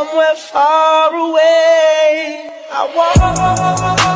somewhere far away. I want